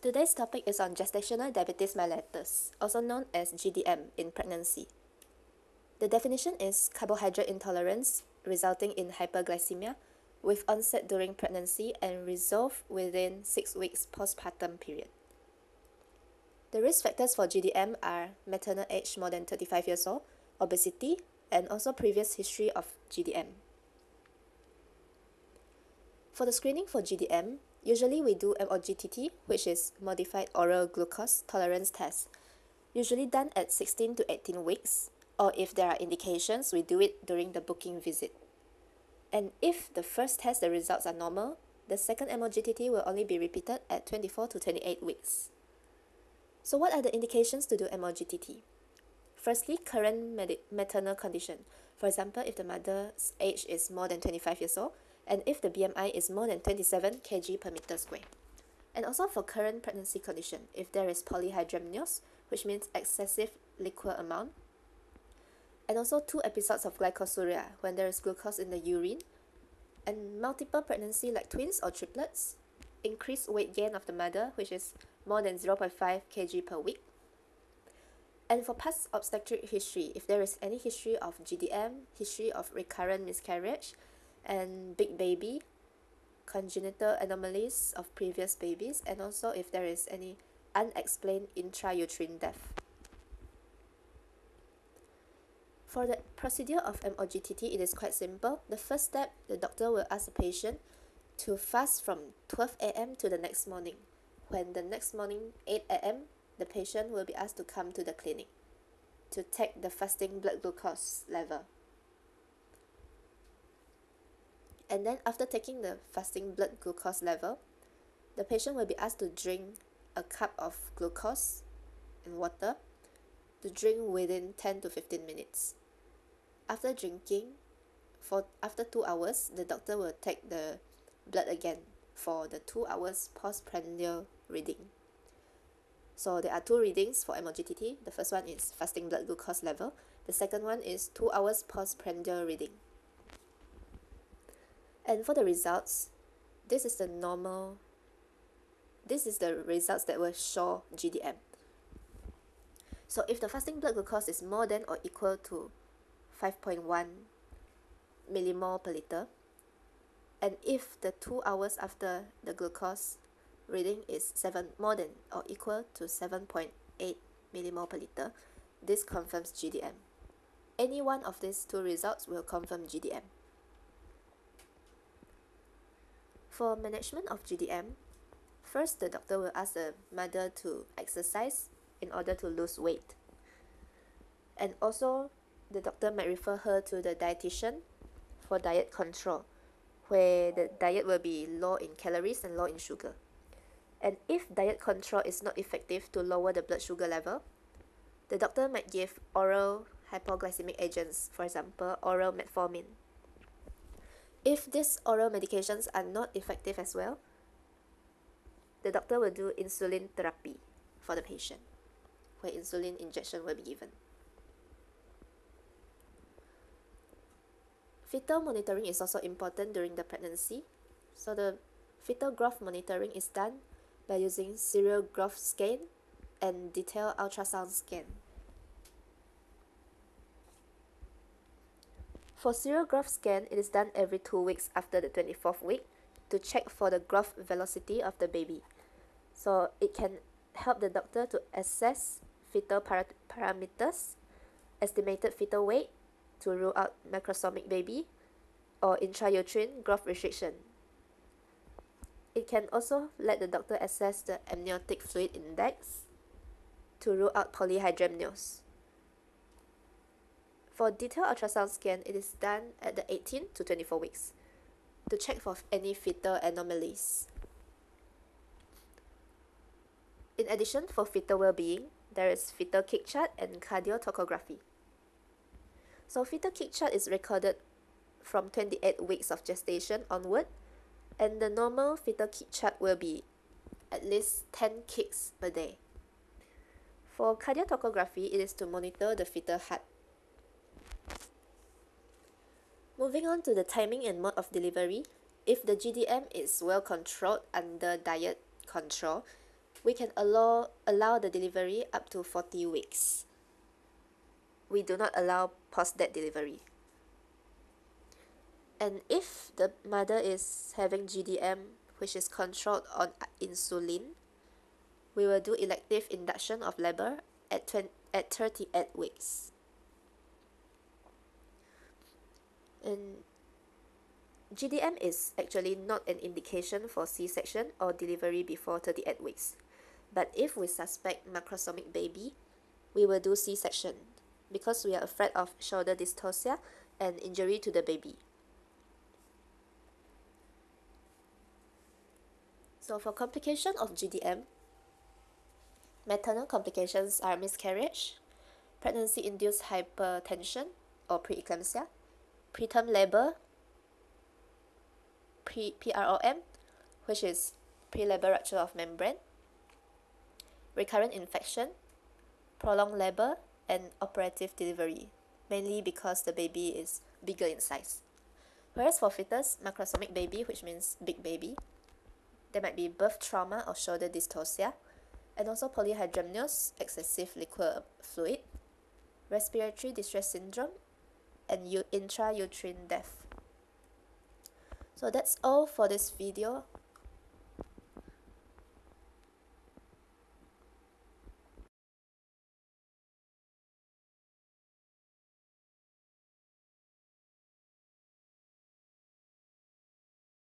Today's topic is on gestational diabetes mellitus, also known as GDM in pregnancy. The definition is carbohydrate intolerance resulting in hyperglycemia with onset during pregnancy and resolve within 6 weeks postpartum period. The risk factors for GDM are maternal age more than 35 years old, obesity, and also previous history of GDM. For the screening for GDM, usually we do MOGTT, which is Modified Oral Glucose Tolerance Test, usually done at 16 to 18 weeks, or if there are indications, we do it during the booking visit. And if the first test the results are normal, the second MOGTT will only be repeated at 24 to 28 weeks. So what are the indications to do MOGTT? Firstly, current maternal condition. For example, if the mother's age is more than 25 years old, and if the BMI is more than 27 kg per meter square. And also for current pregnancy condition, if there is polyhydramnios, which means excessive liquid amount, and also two episodes of glycosuria, when there is glucose in the urine, and multiple pregnancy like twins or triplets, increased weight gain of the mother, which is more than 0.5 kg per week. And for past obstetric history, if there is any history of GDM, history of recurrent miscarriage, and big baby, congenital anomalies of previous babies, and also if there is any unexplained intrauterine death. For the procedure of MOGTT, it is quite simple. The first step, the doctor will ask the patient to fast from 12 a.m. to the next morning. When the next morning 8 a.m., the patient will be asked to come to the clinic to take the fasting blood glucose level. And then after taking the fasting blood glucose level, the patient will be asked to drink a cup of glucose and water to drink within 10 to 15 minutes. After drinking, for after 2 hours, the doctor will take the blood again for the 2 hours postprandial reading. So there are two readings for MOGTT. The first one is fasting blood glucose level. The second one is 2 hours postprandial reading. And for the results, this is the normal, this is the results that will show GDM. So if the fasting blood glucose is more than or equal to 5.1 millimole per liter, and if the two hours after the glucose reading is 7 more than or equal to 7.8 millimole per liter, this confirms GDM. Any one of these two results will confirm GDM. For management of GDM, first the doctor will ask the mother to exercise in order to lose weight. And also, the doctor might refer her to the dietitian for diet control, where the diet will be low in calories and low in sugar. And if diet control is not effective to lower the blood sugar level, the doctor might give oral hypoglycemic agents, for example, oral metformin. If these oral medications are not effective as well, the doctor will do insulin therapy for the patient, where insulin injection will be given. Fetal monitoring is also important during the pregnancy. So the fetal growth monitoring is done by using serial growth scan and detailed ultrasound scan. For serial growth scan, it is done every two weeks after the 24th week to check for the growth velocity of the baby. So it can help the doctor to assess fetal para parameters, estimated fetal weight, to rule out macrosomic baby or intrauterine growth restriction. It can also let the doctor assess the amniotic fluid index to rule out polyhydramnios. For detailed ultrasound scan, it is done at the 18 to 24 weeks to check for any fetal anomalies. In addition, for fetal well-being, there is fetal kick chart and cardiotocography. So fetal kick chart is recorded from 28 weeks of gestation onward and the normal fetal kick chart will be at least 10 kicks per day. For cardiotocography, it is to monitor the fetal heart. Moving on to the timing and mode of delivery, if the GDM is well controlled under diet control, we can allow, allow the delivery up to 40 weeks. We do not allow post-date delivery. And if the mother is having GDM which is controlled on insulin, we will do elective induction of labor at, 20, at 38 weeks. And GDM is actually not an indication for C-section or delivery before 38 weeks. But if we suspect macrosomic baby, we will do C-section because we are afraid of shoulder dystocia and injury to the baby. So for complication of GDM, maternal complications are miscarriage, pregnancy-induced hypertension or preeclampsia, preterm labor, pre PROM, which is pre-labor rupture of membrane, recurrent infection, prolonged labor, and operative delivery, mainly because the baby is bigger in size. Whereas for fetus, macrosomic baby, which means big baby, there might be birth trauma or shoulder dystocia, and also polyhydramnios, excessive liquid fluid, respiratory distress syndrome, and you intrauterine death. So that's all for this video.